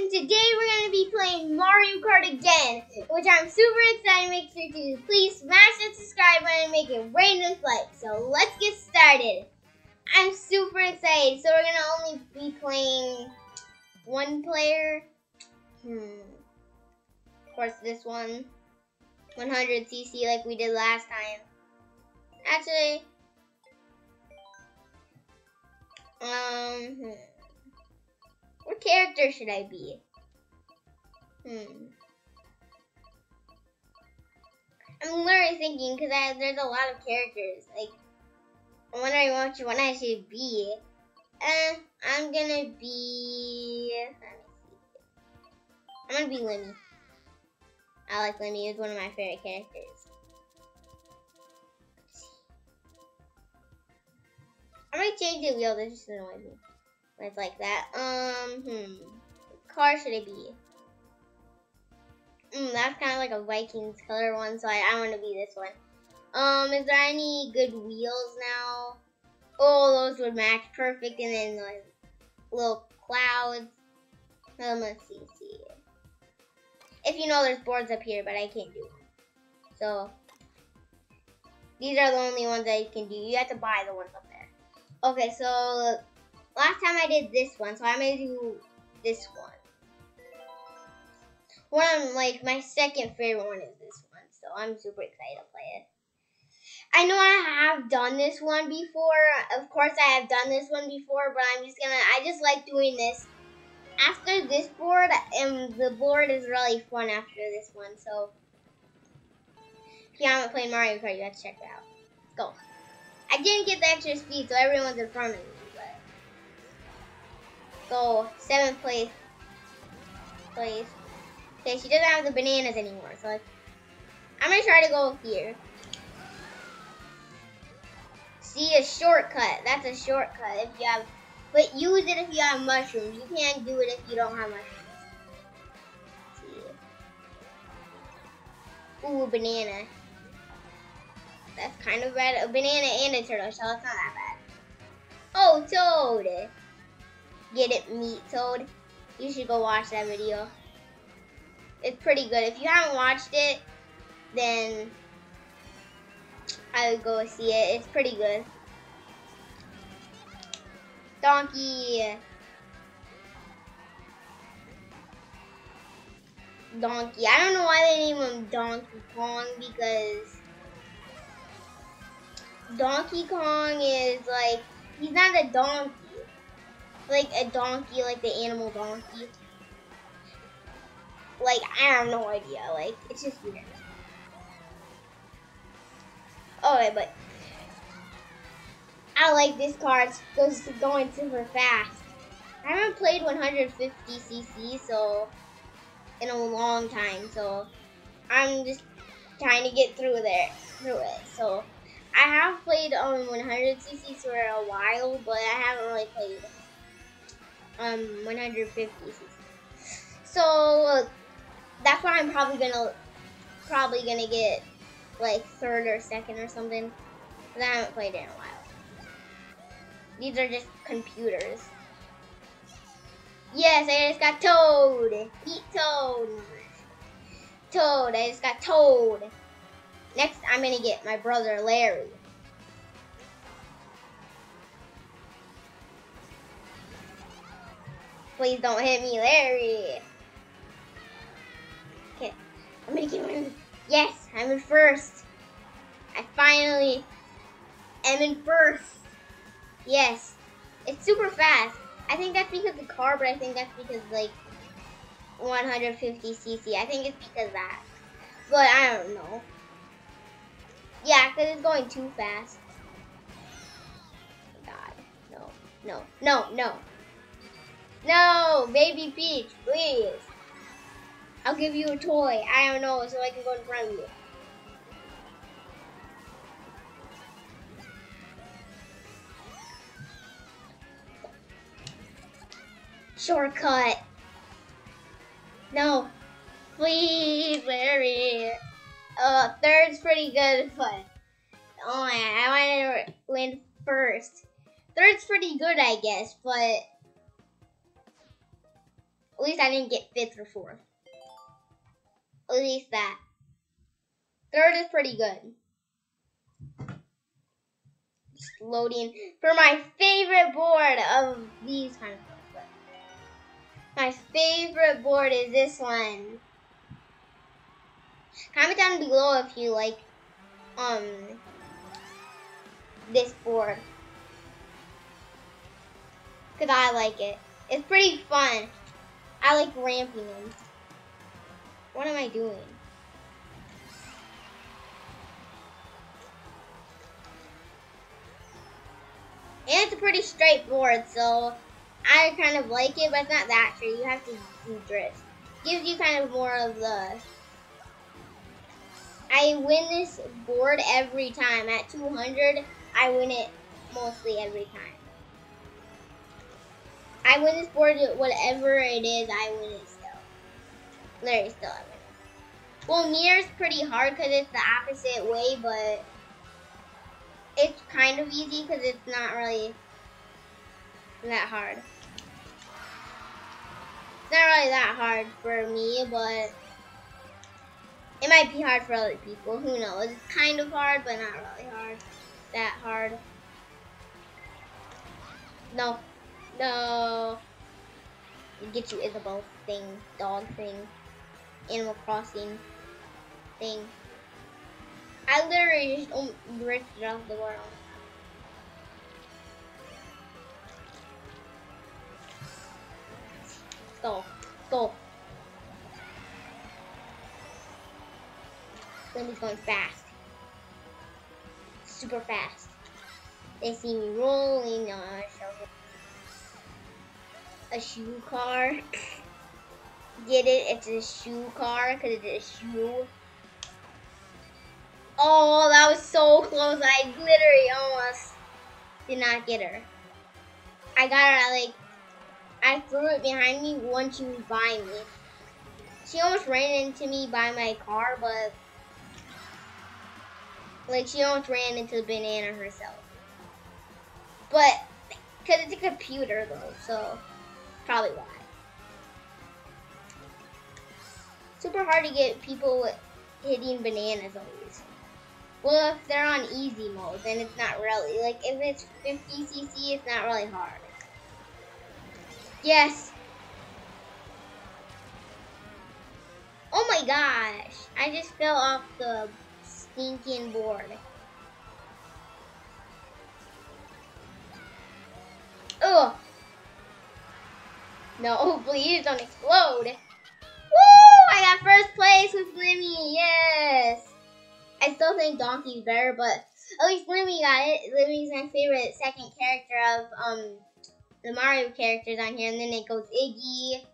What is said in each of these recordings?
and today we're going to be playing Mario Kart again, which I'm super excited. Make sure to please smash that subscribe button and make it rain with likes. So let's get started. I'm super excited. So we're going to only be playing one player. Hmm. Of course, this one. 100cc like we did last time. Actually, um, hmm. What character should I be? Hmm. I'm literally thinking because there's a lot of characters. Like, I'm wondering one I should be. And I'm gonna be. I'm gonna be Lemmy. I like Lemmy. He's one of my favorite characters. I'm gonna change the wheel. This just annoys me it's like that. Um, hmm. What car should it be? Mm, that's kind of like a Vikings color one, so I, I want to be this one. Um, is there any good wheels now? Oh, those would match perfect, and then like little clouds. Um, let's see, see. If you know, there's boards up here, but I can't do them. So these are the only ones that you can do. You have to buy the ones up there. Okay, so last time I did this one, so I'm gonna do this one. One like my second favorite one is this one, so I'm super excited to play it. I know I have done this one before. Of course, I have done this one before, but I'm just gonna. I just like doing this after this board, and the board is really fun after this one. So if you haven't played Mario Kart, you have to check it out. Let's go. I didn't get the extra speed, so everyone's in front of me. Go seventh place. Place. Okay, she doesn't have the bananas anymore, so I'm gonna try to go here. See a shortcut. That's a shortcut if you have, but use it if you have mushrooms. You can't do it if you don't have mushrooms. Ooh, banana. That's kind of bad. A banana and a turtle shell. It's not that bad. Oh, Toad. Get it, meat Toad. You should go watch that video. It's pretty good. If you haven't watched it, then I would go see it. It's pretty good. Donkey. Donkey. I don't know why they name him Donkey Kong because Donkey Kong is like, he's not a donkey. Like a donkey, like the animal donkey. Like, I have no idea. Like, it's just weird. Okay, but I like this car. It goes going super fast. I haven't played 150cc so in a long time, so I'm just trying to get through there, through it. So I have played um 100cc for a while, but I haven't really played um 150cc. So that's why I'm probably gonna probably gonna get like third or second or something. Because I haven't played it in a while. These are just computers. Yes, I just got Toad. Eat Toad. Toad. I just got Toad. Next, I'm to get my brother Larry. Please don't hit me, Larry. Okay, I'm to get him. Yes, I'm in first. I finally am in first. Yes, it's super fast. I think that's because the car, but I think that's because like 150cc. I think it's because that. But I don't know. Yeah, because it's going too fast. God, no, no, no, no. No, baby Peach, please. I'll give you a toy. I don't know, so I can go in front of you. Shortcut. No. Please, Larry. Uh, third's pretty good, but oh man, I want to win first. Third's pretty good, I guess, but At least I didn't get fifth or fourth. At least that. Third is pretty good. Just loading for my favorite board of these kind of boards. My favorite board is this one. Comment down below if you like um this board. Cause I like it. It's pretty fun. I like ramping them. What am I doing? And it's a pretty straight board, so I kind of like it, but it's not that straight. You have to do drifts. Gives you kind of more of the... I win this board every time. At 200, I win it mostly every time. I win this board, whatever it is, I win it still. Larry still, I win it. Well, near's pretty hard because it's the opposite way, but it's kind of easy because it's not really that hard. It's not really that hard for me, but it might be hard for other people. Who knows? It's kind of hard, but not really hard. That hard. No. No. Get you Isabelle thing, dog thing, Animal Crossing thing. I literally just drifted off the world. Go. Go. Lily's going fast. Super fast. They see me rolling on a shoe car. Get it? It's a shoe car because it's a shoe. Oh, that was so close. I literally almost did not get her. I got her at like, I threw it behind me once she was by me. She almost ran into me by my car, but like she almost ran into the banana herself. But, because it's a computer though, so probably why. Super hard to get people hitting bananas always. Well, if they're on easy mode, then it's not really. Like, if it's 50cc, it's not really hard. Yes. Oh my gosh. I just fell off the stinking board. No, please don't explode. Woo! I got first place with Lemmy. Yes. I still think Donkey's better, but at least Lemmy got it. Lemmy's my favorite second character of um the Mario characters on here, and then it goes Iggy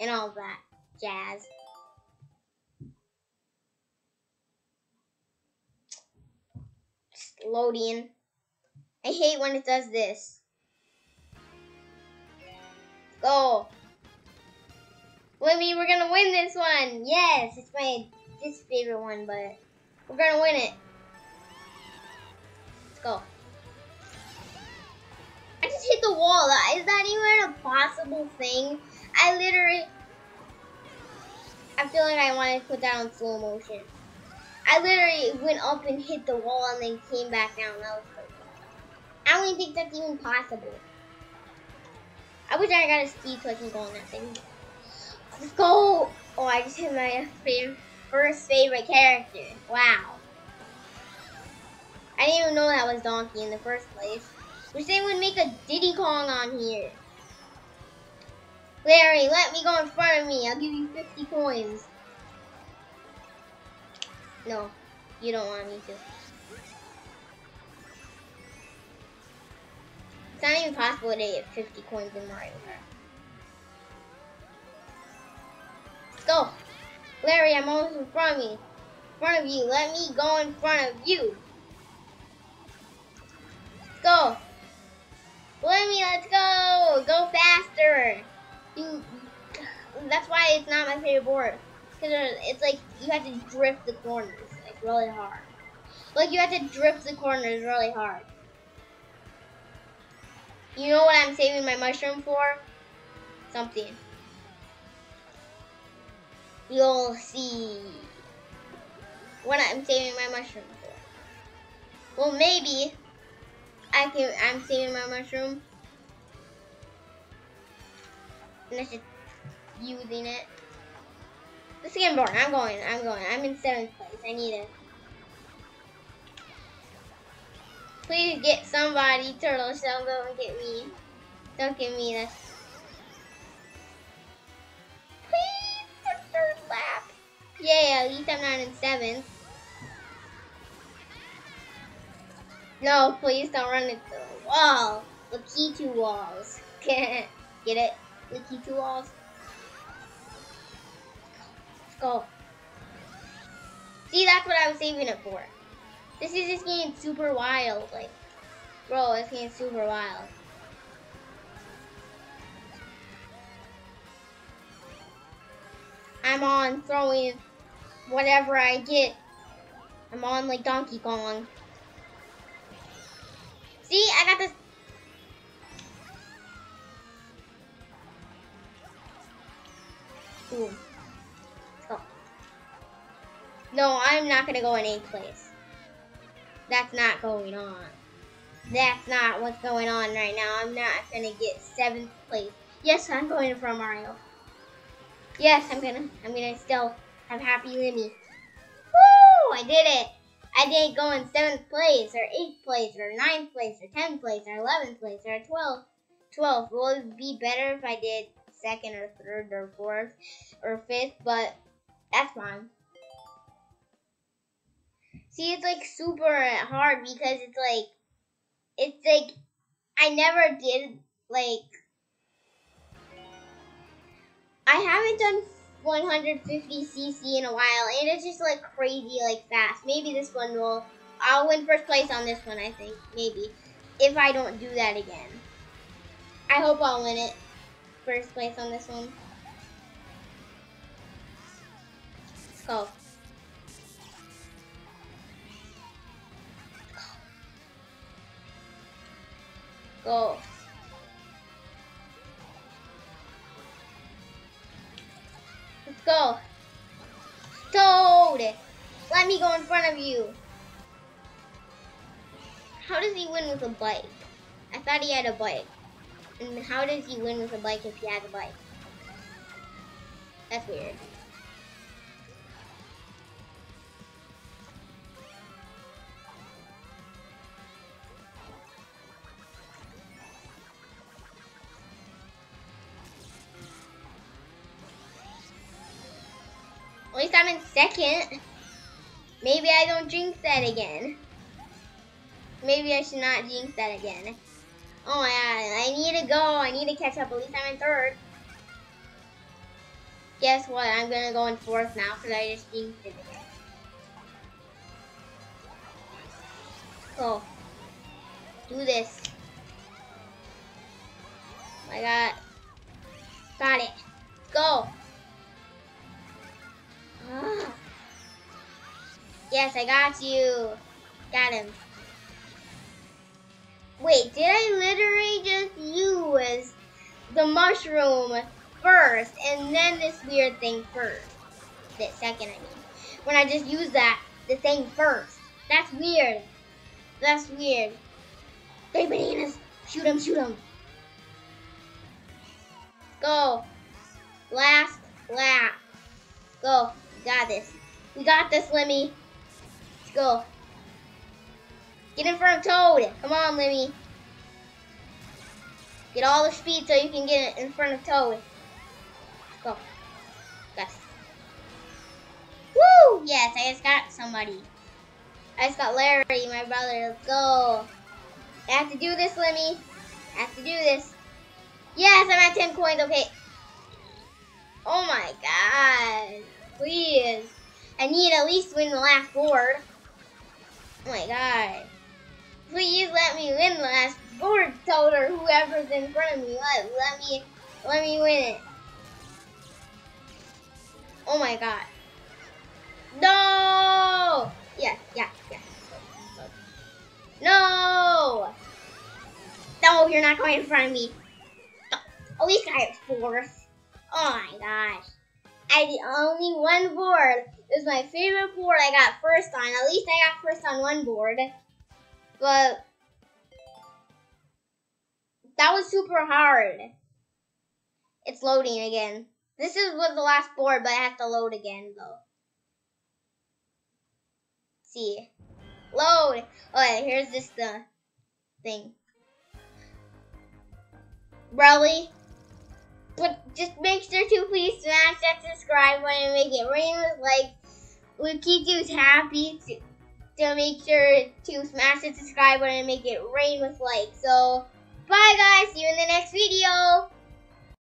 and all that jazz. Just loading. I hate when it does this. Go. Lemmy, we're gonna win this one. Yes, it's my this favorite one, but we're gonna win it. Let's go. I just hit the wall. Is that even a possible thing? I literally, I feel like I want to put that on slow motion. I literally went up and hit the wall and then came back down. That was crazy. I don't even think that's even possible. I wish I got a speed so I can go on that thing. Let's go! Oh, I just hit my first favorite character. Wow. I didn't even know that was Donkey in the first place. Wish they would make a Diddy Kong on here. Larry, let me go in front of me. I'll give you 50 coins. No, you don't want me to. It's not even possible to get 50 coins in Mario Kart. Let's go. Larry, I'm almost in front of me. In front of you. Let me go in front of you. Let's go. Let me, let's go. Go faster. You, that's why it's not my favorite board. Because it's like you have to drift the corners like really hard. Like you have to drift the corners really hard. You know what I'm saving my mushroom for? Something. You'll see what I'm saving my mushroom for. Well, maybe I can. I'm saving my mushroom. And I should using it. This game boring. I'm going. I'm going. I'm in seventh place. I need it. Please get somebody, Turtle Shell. Don't get me. Don't get me this. Please, third lap. Yeah, at least I'm not in seventh. No, please don't run into the wall. The key to walls. Get it? The key to walls. Let's go. See, that's what I was saving it for. This is just getting super wild. Like, bro, it's getting super wild. I'm on throwing whatever I get. I'm on like Donkey Kong. See, I got this. Ooh. Let's. No, I'm not gonna go in eighth place. That's not going on. That's not what's going on right now. I'm not gonna get seventh place. Yes, I'm going for Mario. Yes, I'm gonna. I'm gonna still have Happy Lemmy. Woo! I did it. I didn't go in seventh place or eighth place or ninth place or tenth place or eleventh place or twelfth. Twelfth. Will it'd be better if I did second or third or fourth or fifth? But that's fine. See, it's like super hard because it's like, it's like, I never did like, I haven't done 150cc in a while, and it's just like crazy, like fast. Maybe this one will, I'll win first place on this one, I think, maybe, if I don't do that again. I hope I'll win it, first place on this one. Let's go. Go. Let's go. Toad! Let me go in front of you. How does he win with a bike? I thought he had a bike. And how does he win with a bike if he has a bike? That's weird. Least I'm in second. Maybe I don't jinx that again. Maybe I should not jinx that again. Oh yeah, I need to go. I need to catch up. At least I'm in third. Guess what? I'm gonna go in fourth now because I just jinxed it again. Go. Do this. Oh I got. Got it. Go. Yes, I got you. Got him. Wait, did I literally just use the mushroom first and then this weird thing first? The second, I mean. When I just used that, the thing first. That's weird. That's weird. Hey, bananas. Shoot him, shoot him. Go. Last lap. Go. Got this. We got this, Lemmy. Let's go. Get in front of Toad. Come on, Lemmy. Get all the speed so you can get in front of Toad. Let's go. Yes. Woo! Yes, I just got somebody. I just got Larry, my brother. Let's go. I have to do this, Lemmy. I have to do this. Yes, I'm at 10 coins. Okay. Oh my god. Please. I need at least win the last board. Oh my god. Please let me win the last board, Toad, whoever's in front of me. Let, let me let me win it. Oh my god. No! Yeah, yeah, yeah. No! No, you're not going in front of me. At least I have fourth. Oh my gosh. I did only one board. It was my favorite board I got first on. At least I got first on one board. But that was super hard. It's loading again. This is was the last board, but I have to load again though. see. Load. Okay, here's this the thing. Really? But just make sure to please smash that subscribe button and make it rain with likes. We keep you happy to, to make sure to smash the subscribe button and make it rain with likes. So, bye guys. See you in the next video.